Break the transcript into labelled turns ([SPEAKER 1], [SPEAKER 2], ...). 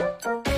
[SPEAKER 1] し。